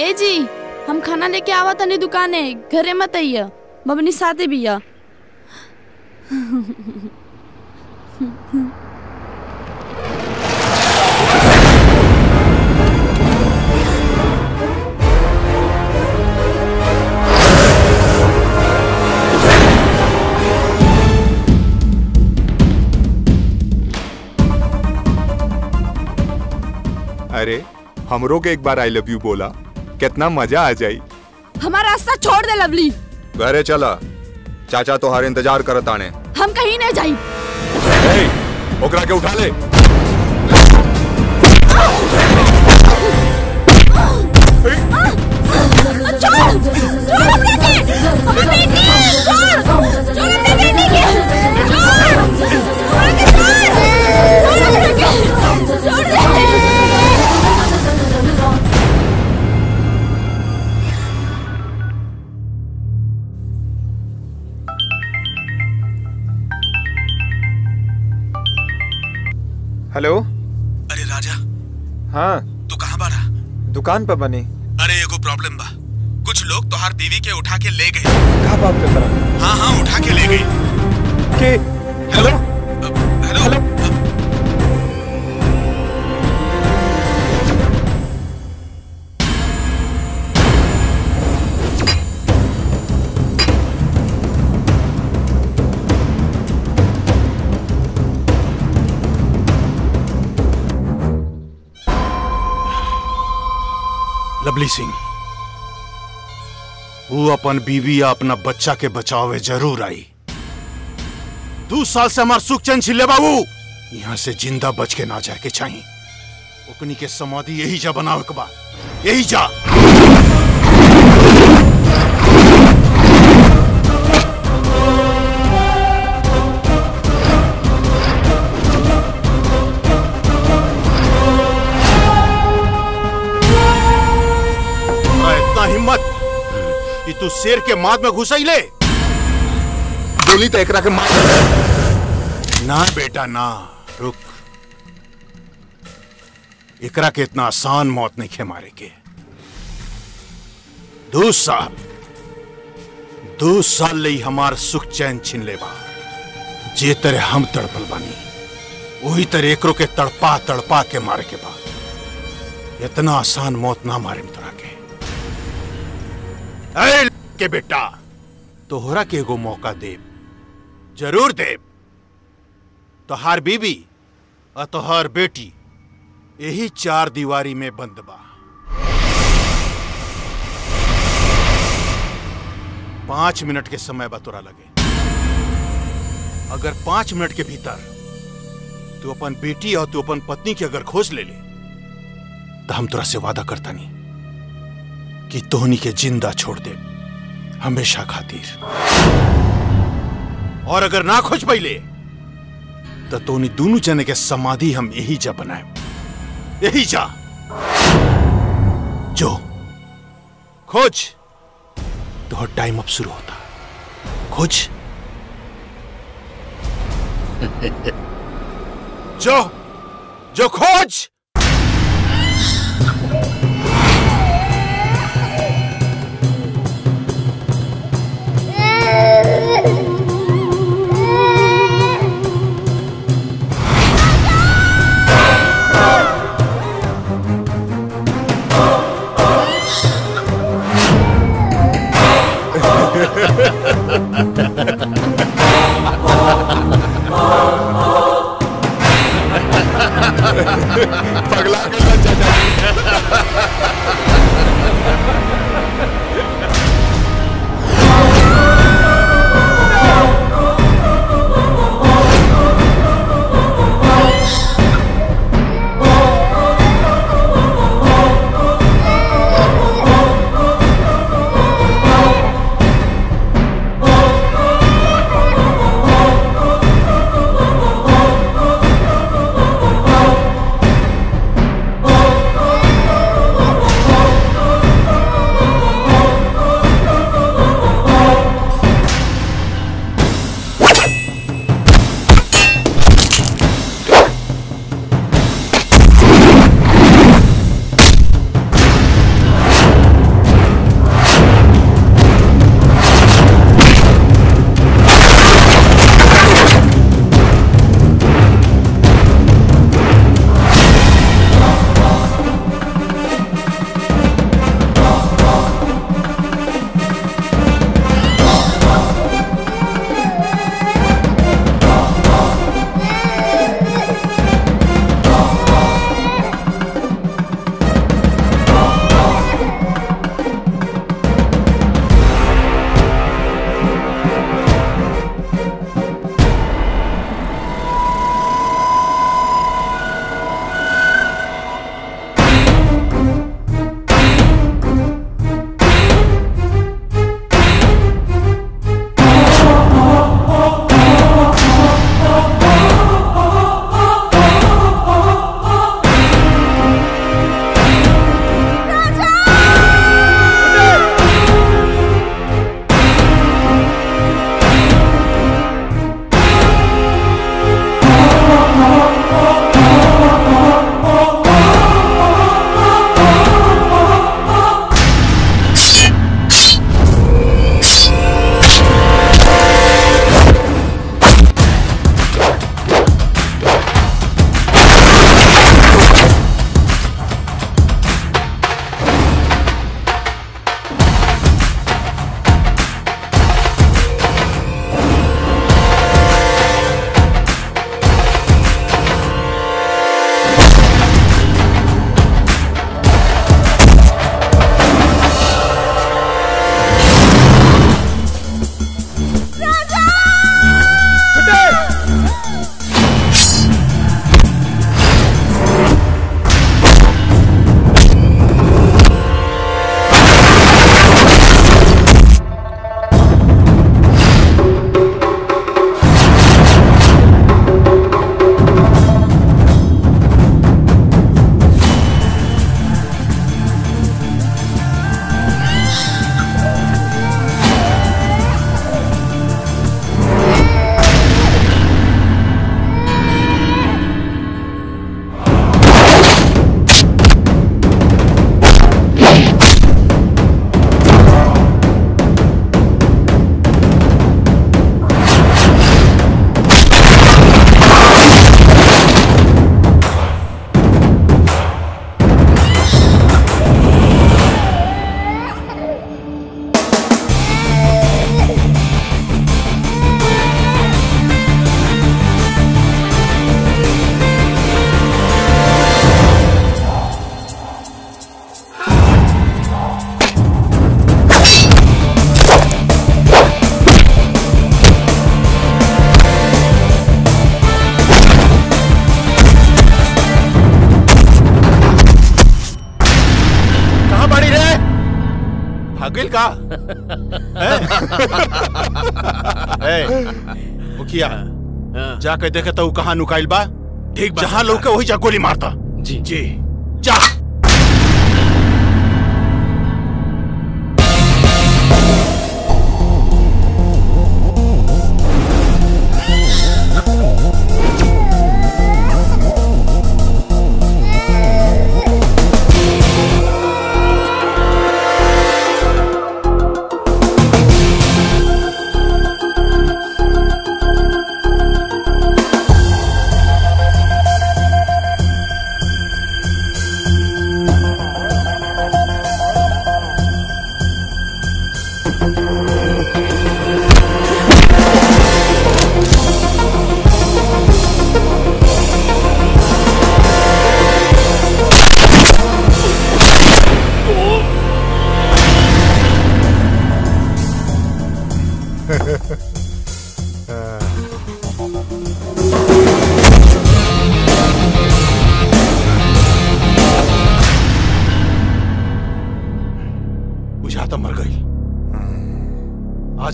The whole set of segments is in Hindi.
ए जी, हम खाना लेके आवा तनी दुकाने, घरे मत आइया। बबनी साथे बिया अरे हमरो के एक बार आई लव यू बोला। कितना मज़ा आ जाए हमारा रास्ता छोड़ दे लवली घरे चला चाचा तोहार इंतज़ार करत आने हम कहीं नहीं जाई ए, ओकरा के उठा ले हेलो दुकान पर बने। अरे एगो प्रॉब्लम बा। कुछ लोग तोहार बीवी के उठा के ले गए। कहा बात कर रहा हाँ? हाँ उठा के ले गए। के हेलो? लवली सिंह। वो अपन बीवी या अपना बच्चा के बचावे ज़रूर आई। दो साल से हमार सुख चैन छिले बाबू। यहाँ से ज़िंदा बच के ना जाए के चाहिए ओकनी के समाधि यही जा बनावे के बा। यही जा। तू शेर के माद में घुसई ले गोली तो एकरा के मार ना बेटा ना। रुक। एकरा के इतना आसान मौत नहीं खे मारे के। दो साल दो साल ले हमार सुख चैन छीन ले बा। जे तरह हम तड़पल बानी वही तरह एकरो के तड़पा तड़पा के मारे के बाद इतना आसान मौत ना मारे तोरा के बेटा, तोहरा के एगो मौका देब। ज़रूर देब। तोहार बीबी और तोहार बेटी यही चार दीवारी में बंद बा। पाँच मिनट के समय बा तोरा लगे। अगर पाँच मिनट के भीतर तू अपन बेटी और तू अपन पत्नी की अगर खोज ले ले तो हम तोरा से वादा करता नहीं कि तोहनी के ज़िंदा छोड़ दे। हमेशा खातिर। और अगर ना खोज पहले तो तोनी दोनों जने के समाधि हम यही जा बनाए। यही जा। जो। खोज। तो टाइम अब शुरू होता। खोज। जो। जो खोज। पगला मुखिया जाके देखे तो कहा नुकाइल बा? ठीक जहाँ लोग वही जा गोली मारता। जी जी। जा।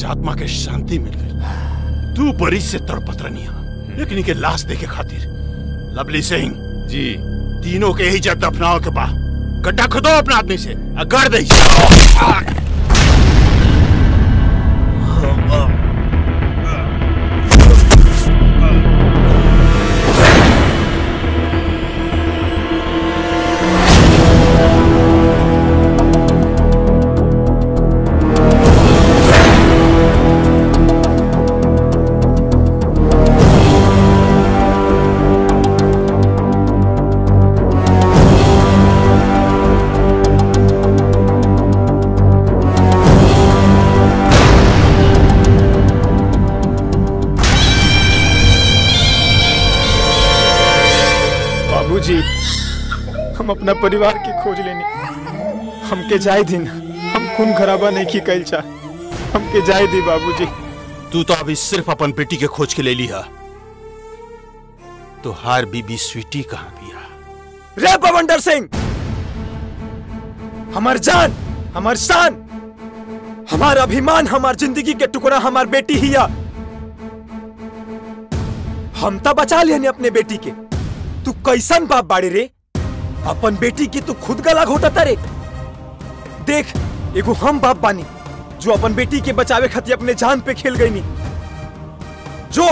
आज आत्मा के शांति मिल गई। तू बड़ी से तड़पत रनिया लेकिन के लाश देखे खातिर। लवली सिंह जी। तीनों के ही जब दफनाओ के बाद। गड्ढा खुदो अपना आदमी से। गढ़ गड़ दे। अपना परिवार की खोज लेनी। हमके जाए दिन हम खून खराबा नहीं की कैल चाह। हमके जाए दी बाबूजी। तू तो अभी सिर्फ़ अपन बेटी के खोज के ले लिया तो हार बीबी स्वीटी कहाँ बिया रे बवंडर सिंह! हमार जान हमार शान हमार अभिमान हमार ज़िंदगी के टुकड़ा हमार बेटी हिया हम तो बचा लिया अपने बेटी के। तू कैसन बाप बाड़े रे? अपन बेटी की तू खुद गला घोटता रे। देख, एगो हम बाप बानी, जो अपन बेटी के बचावे खातिर अपने जान पे खेल गई नी जो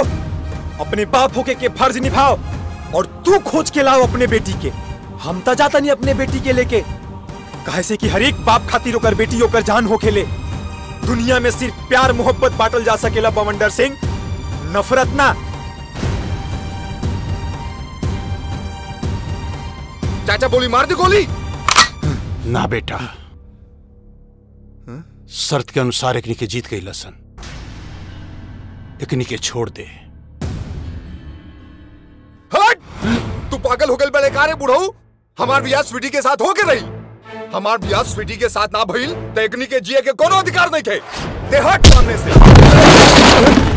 अपने बाप होके के फ़र्ज़ निभाओ, और तू खोज के लाओ अपने बेटी के। हम तो जाता नहीं अपने बेटी के लेके। कहे से कि हर एक बाप खातिर होकर बेटी होकर जान हो खेले। दुनिया में सिर्फ़ प्यार, मोहब्बत बांटल जा सकेला बवंडर सिंह। नफरत ना। चाचा बोली मार दी गोली। ना बेटा। शर्त के अनुसार एकनी के जीत गई लसन। एकनी के छोड़ दे। हट! तू पागल हो गल बड़े कारे बुढ़ऊ हमार बियाह स्वीटी के साथ होके रही। हमार बियाह स्वीटी के साथ ना भइल तो एकनी के जिए के कोनो अधिकार नहीं थे। ते हट सामने से।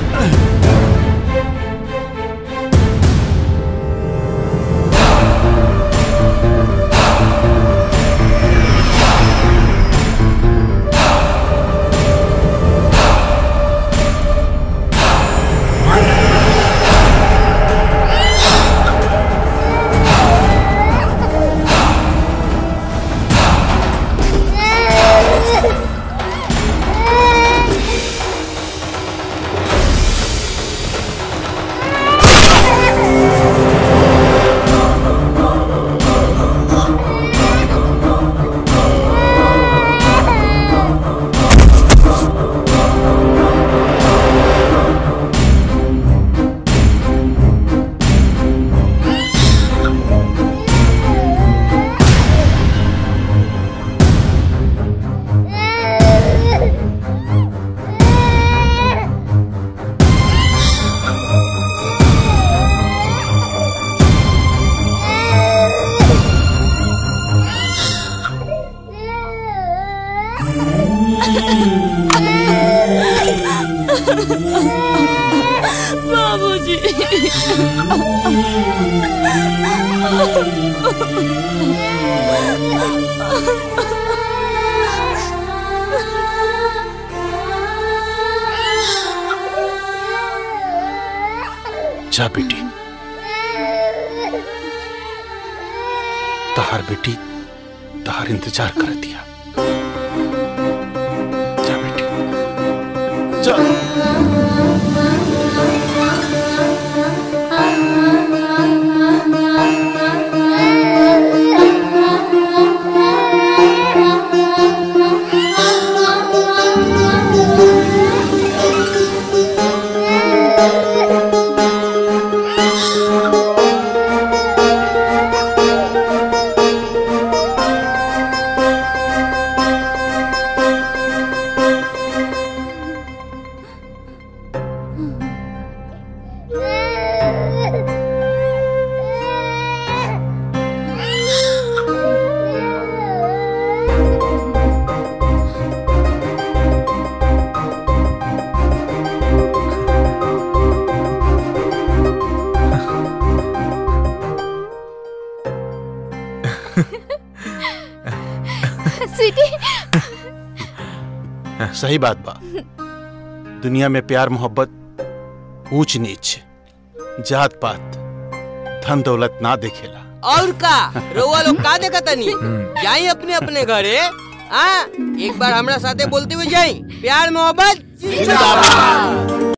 बाबूजी। जा बेटी। तहार बेटी तहार इंतज़ार कर दिया। जा स्वीटी सही बात बा। दुनिया में प्यार मोहब्बत ऊंच नीच जात पात धन दौलत ना देखेला। और का? रोवा लोग का देखा तनी जाई अपने अपने घरे आ एक बार हमरा साथे बोलते हुए जाई। प्यार मोहब्बत जिंदाबाद।